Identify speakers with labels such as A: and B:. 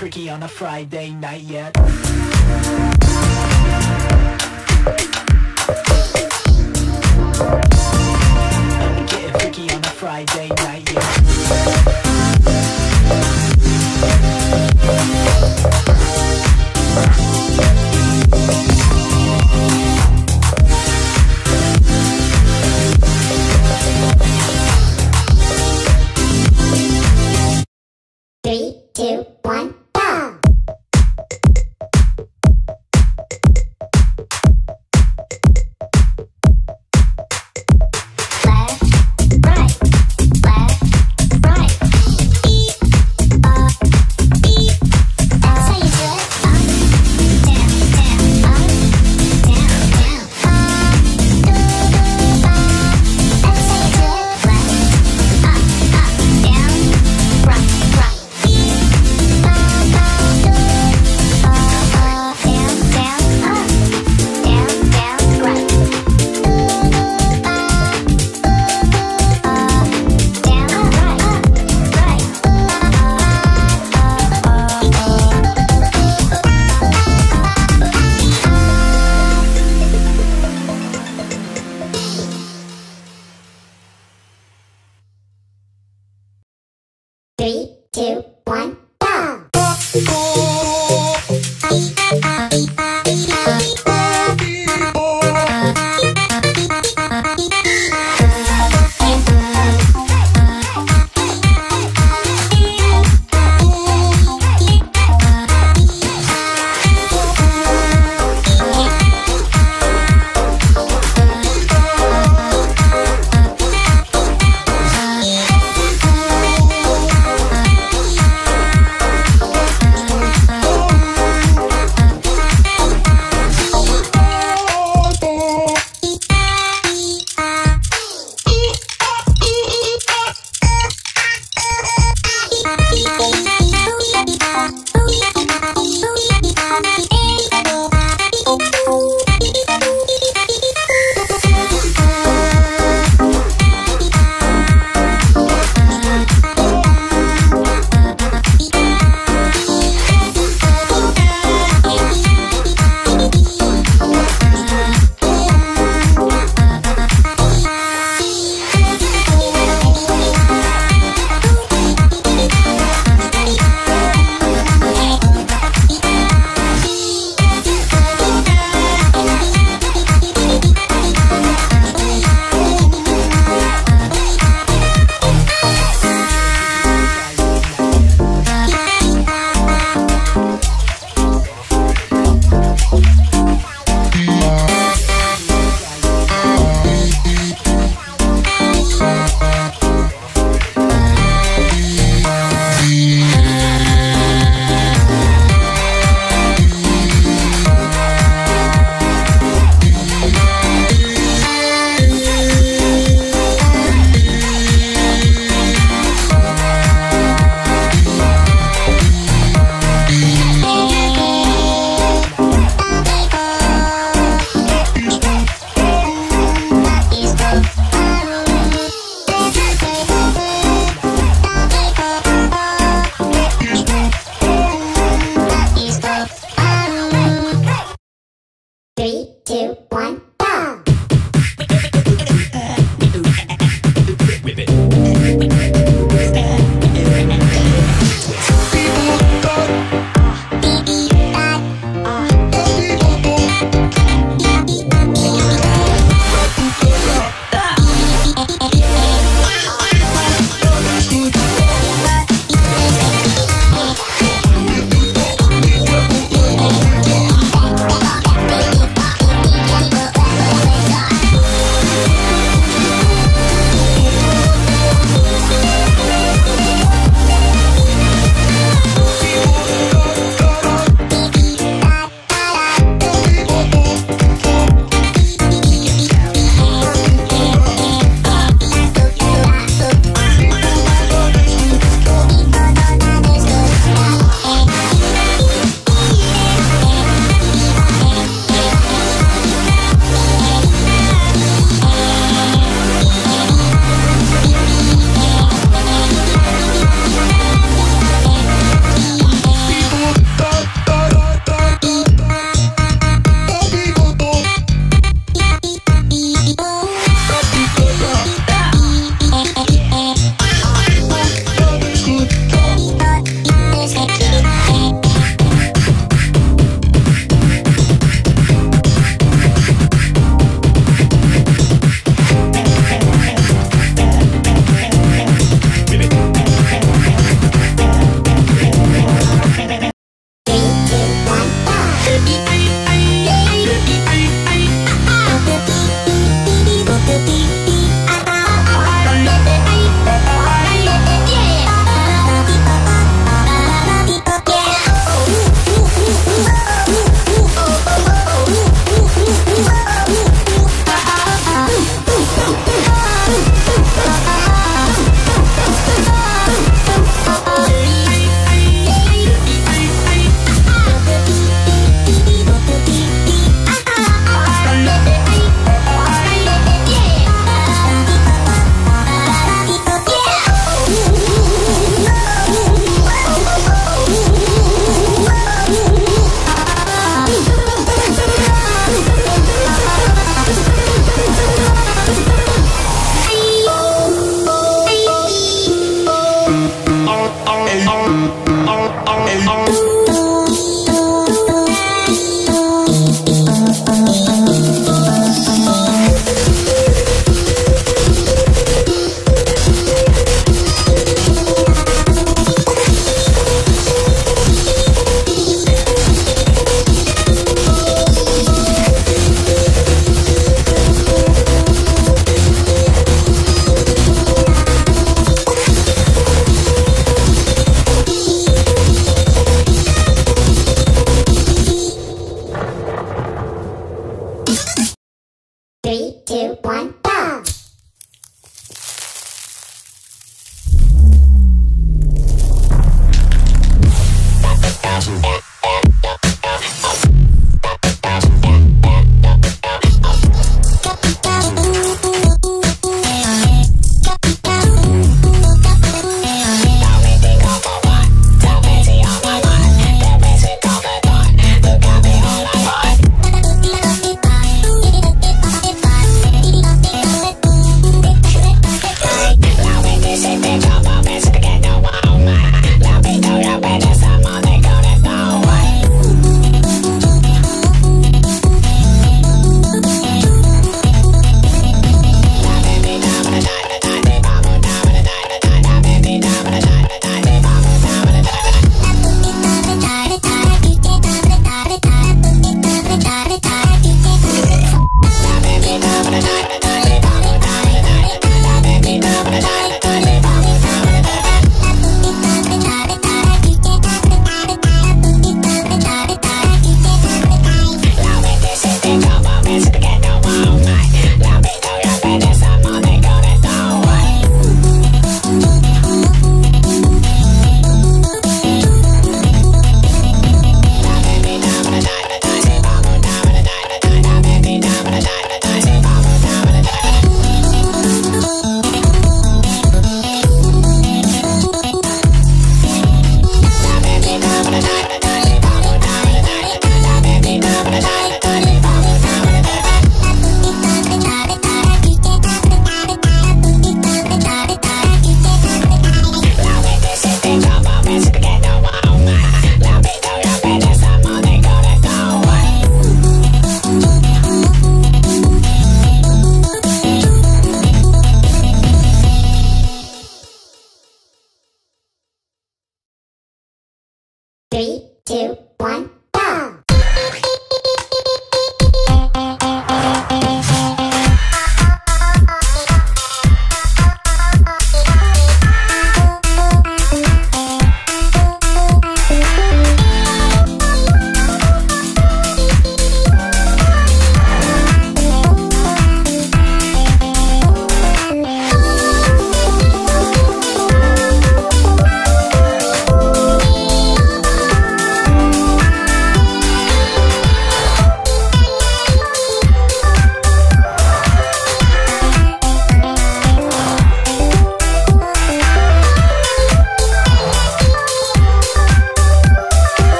A: freaky on a Friday night yet. Getting freaky on a Friday night yet.